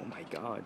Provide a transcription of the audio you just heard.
Oh my god.